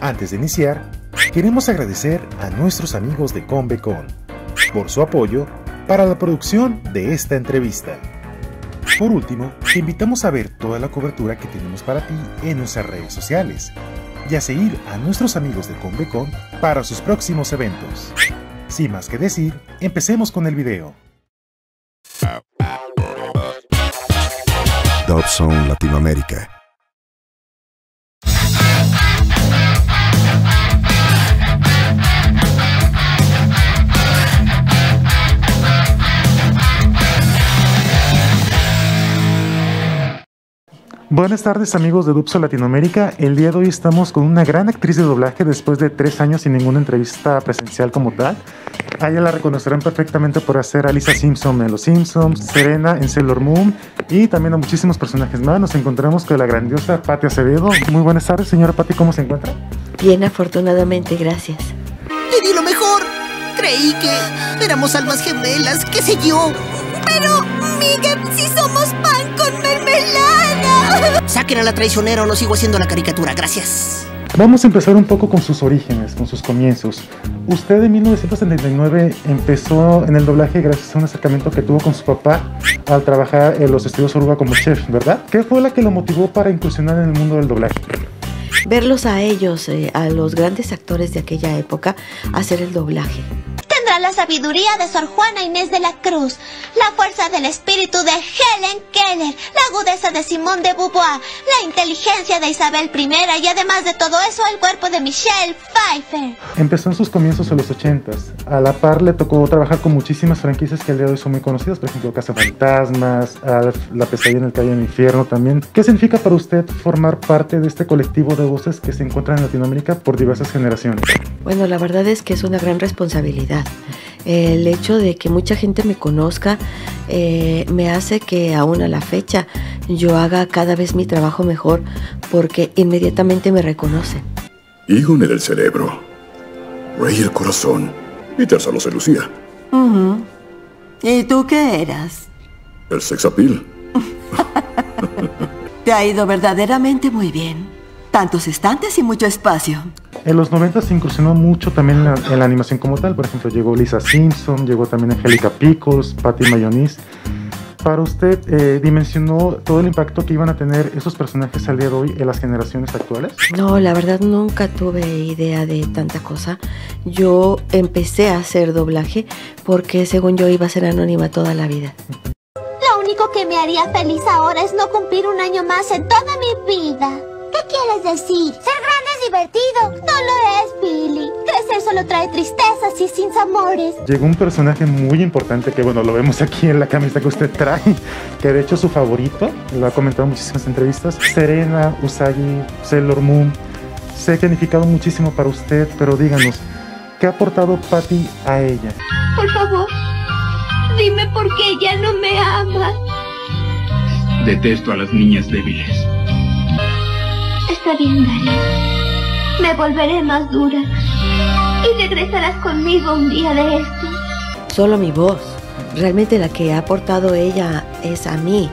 Antes de iniciar, queremos agradecer a nuestros amigos de Convecon por su apoyo para la producción de esta entrevista. Por último, te invitamos a ver toda la cobertura que tenemos para ti en nuestras redes sociales y a seguir a nuestros amigos de Convecon para sus próximos eventos. Sin más que decir, empecemos con el video. Dobson Latinoamérica. Buenas tardes amigos de Dupso Latinoamérica. El día de hoy estamos con una gran actriz de doblaje después de tres años sin ninguna entrevista presencial como tal. A ella la reconocerán perfectamente por hacer a Lisa Simpson en Los Simpsons, Serena en Sailor Moon y también a muchísimos personajes más. Nos encontramos con la grandiosa Patti Acevedo. Muy buenas tardes, señora Patti, ¿cómo se encuentra? Bien, afortunadamente, gracias. ¡Le di lo mejor! Creí que éramos almas gemelas, qué sé yo. Pero, Miguel, si somos pan con mermelada. Saquen a la traicionera o no sigo haciendo la caricatura, gracias. Vamos a empezar un poco con sus orígenes, con sus comienzos. Usted en 1979 empezó en el doblaje gracias a un acercamiento que tuvo con su papá al trabajar en los estudios Oruga como chef, ¿verdad? ¿Qué fue la que lo motivó para incursionar en el mundo del doblaje? Verlos a ellos, eh, a los grandes actores de aquella época, hacer el doblaje. La sabiduría de Sor Juana Inés de la Cruz, la fuerza del espíritu de Helen Keller, la agudeza de Simón de Beauvoir, la inteligencia de Isabel I y además de todo eso el cuerpo de Michelle Pfeiffer. Empezó en sus comienzos en los 80s. A la par le tocó trabajar con muchísimas franquicias que al día de hoy son muy conocidas, por ejemplo Casa Fantasmas, Alf, La pesadilla en el calle del infierno también. ¿Qué significa para usted formar parte de este colectivo de voces que se encuentran en Latinoamérica por diversas generaciones? Bueno, la verdad es que es una gran responsabilidad. El hecho de que mucha gente me conozca eh, me hace que aún a la fecha yo haga cada vez mi trabajo mejor porque inmediatamente me reconocen. Egon era el cerebro, Rey el corazón y Terza lo seducía. Ujú. ¿Y tú qué eras? El sex appeal. Te ha ido verdaderamente muy bien. Tantos estantes y mucho espacio. En los 90 se incursionó mucho también en la, en la animación como tal. Por ejemplo, llegó Lisa Simpson, llegó también Angélica Pickles, Patty Mayonnaise. Para usted, eh, ¿dimensionó todo el impacto que iban a tener esos personajes al día de hoy en las generaciones actuales? No, la verdad nunca tuve idea de tanta cosa. Yo empecé a hacer doblaje porque según yo iba a ser anónima toda la vida. Lo único que me haría feliz ahora es no cumplir un año más en toda mi vida. ¿Qué quieres decir? Ser grande es divertido. No lo es, Billy. Crecer solo trae tristezas y sinsabores. Llegó un personaje muy importante que, bueno, lo vemos aquí en la camisa que usted trae, que de hecho es su favorito, lo ha comentado en muchísimas entrevistas. Serena, Usagi, Sailor Moon. Sé que ha significado muchísimo para usted, pero díganos, ¿qué ha aportado Patty a ella? Por favor, dime por qué ella no me ama. Detesto a las niñas débiles. Está bien, Gary. Me volveré más dura. Y regresarás conmigo un día de estos. Solo mi voz. Realmente la que ha aportado ella es a mí.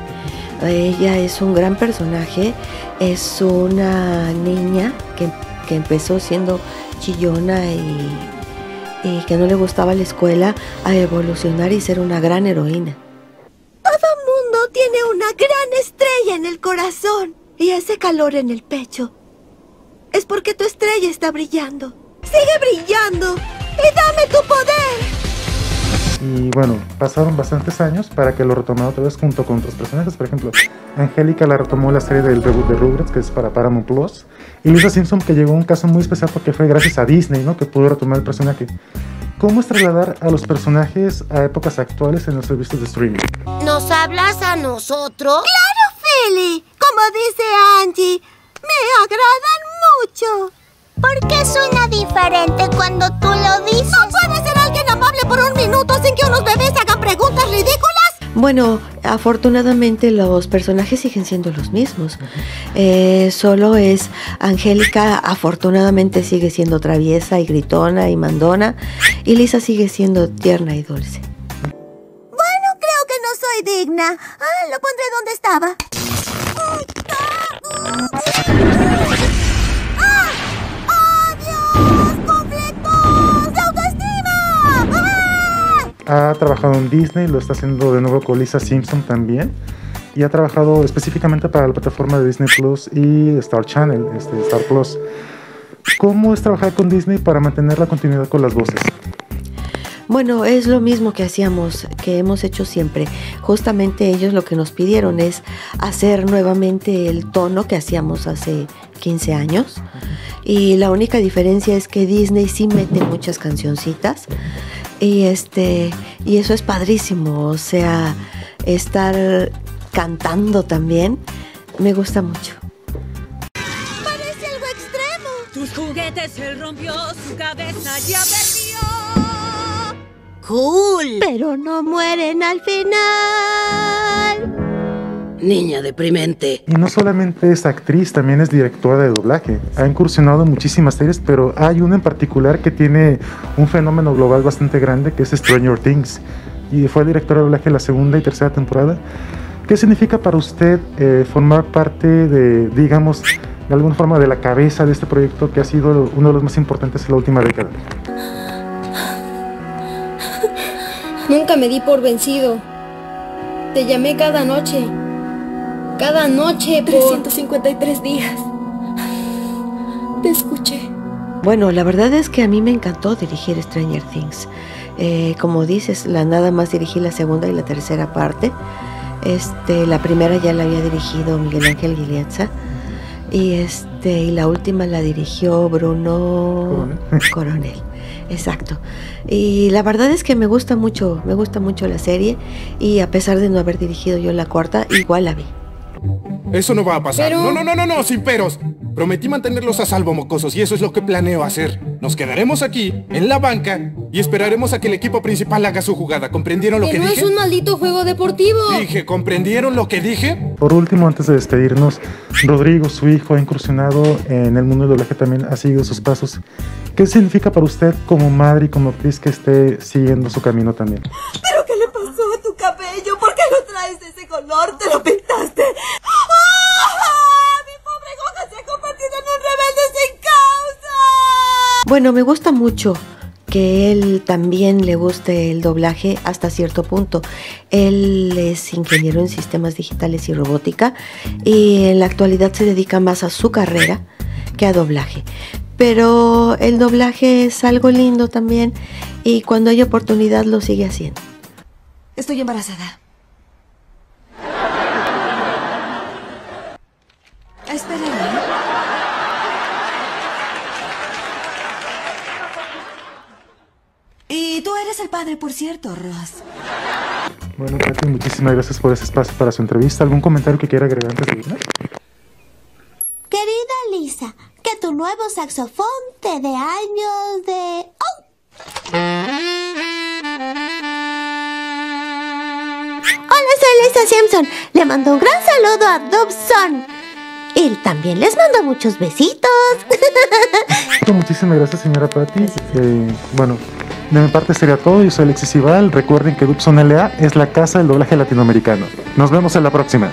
Ella es un gran personaje. Es una niña que, que empezó siendo chillona y, y que no le gustaba la escuela a evolucionar y ser una gran heroína. Todo mundo tiene una gran estrella en el corazón y ese calor en el pecho. Es porque tu estrella está brillando. Sigue brillando y dame tu poder. Y bueno, pasaron bastantes años para que lo retomara otra vez junto con otros personajes. Por ejemplo, Angélica la retomó la serie del reboot de Rugrats, que es para Paramount Plus. Y Lisa Simpson, que llegó a un caso muy especial porque fue gracias a Disney, ¿no? Que pudo retomar el personaje. ¿Cómo es trasladar a los personajes a épocas actuales en los servicios de streaming? ¿Nos hablas a nosotros? ¡Claro, Philly! Como dice Angie, me agradan mucho. ¿Por qué suena diferente cuando tú lo dices? ¿No puede ser alguien amable por un minuto sin que unos bebés hagan preguntas ridículas? Bueno, afortunadamente los personajes siguen siendo los mismos. Eh, solo es Angélica, afortunadamente sigue siendo traviesa y gritona y mandona. Y Lisa sigue siendo tierna y dulce. Bueno, creo que no soy digna. Ah, lo pondré donde estaba. Trabajado en Disney, lo está haciendo de nuevo con Lisa Simpson también. Y ha trabajado específicamente para la plataforma de Disney Plus y Star Channel, este, Star Plus. ¿Cómo es trabajar con Disney para mantener la continuidad con las voces? Bueno, es lo mismo que hacíamos, que hemos hecho siempre. Justamente ellos lo que nos pidieron es hacer nuevamente el tono que hacíamos hace 15 años. Y la única diferencia es que Disney sí mete muchas cancioncitas. Y este, y eso es padrísimo. O sea, estar cantando también me gusta mucho. Parece algo extremo. Tus juguetes él rompió, su cabeza ya perdió. Cool. Pero no mueren al final. Niña deprimente. Y no solamente es actriz, también es directora de doblaje. Ha incursionado en muchísimas series, pero hay una en particular que tiene un fenómeno global bastante grande, que es Stranger Things. Y fue directora de doblaje la segunda y tercera temporada. ¿Qué significa para usted eh, formar parte de, digamos, de alguna forma de la cabeza de este proyecto que ha sido uno de los más importantes en la última década? Nunca me di por vencido. Te llamé cada noche. Cada noche por 353 días. Te escuché. Bueno, la verdad es que a mí me encantó dirigir Stranger Things. Eh, como dices, la nada más dirigí la segunda y la tercera parte. Este, la primera ya la había dirigido Miguel Ángel Guilianza. Y este, y la última la dirigió Bruno Coronel. Exacto. Y la verdad es que me gusta mucho, me gusta mucho la serie y a pesar de no haber dirigido yo la cuarta, igual la vi. Eso no va a pasar. No, no, no, no, no, sin peros. Prometí mantenerlos a salvo, mocosos, y eso es lo que planeo hacer. Nos quedaremos aquí, en la banca, y esperaremos a que el equipo principal haga su jugada. ¿Comprendieron lo que, Que no dije? es un maldito juego deportivo. Dije, ¿comprendieron lo que dije? Por último, antes de despedirnos, Rodrigo, su hijo, ha incursionado en el mundo del doblaje también, ha seguido sus pasos. ¿Qué significa para usted como madre y como actriz que esté siguiendo su camino también? ¿Pero qué le pasó a tu cabello? ¿Por qué lo traes de ese color? Bueno, me gusta mucho que él también le guste el doblaje hasta cierto punto. Él es ingeniero en sistemas digitales y robótica y en la actualidad se dedica más a su carrera que a doblaje. Pero el doblaje es algo lindo también y cuando hay oportunidad lo sigue haciendo. Estoy embarazada. Espera. El padre, por cierto, Ross. Bueno, Katy, muchísimas gracias por ese espacio para su entrevista. ¿Algún comentario que quiera agregar antes de irnos? Querida Lisa, que tu nuevo saxofón te dé años de... ¡Oh! Hola, soy Lisa Simpson. Le mando un gran saludo a Dobson. Él también les mando muchos besitos. Bueno, muchísimas gracias, señora Patti. Eh, bueno, de mi parte sería todo. Yo soy Alexis Ibal. Recuerden que Dubson LA es la casa del doblaje latinoamericano. Nos vemos en la próxima.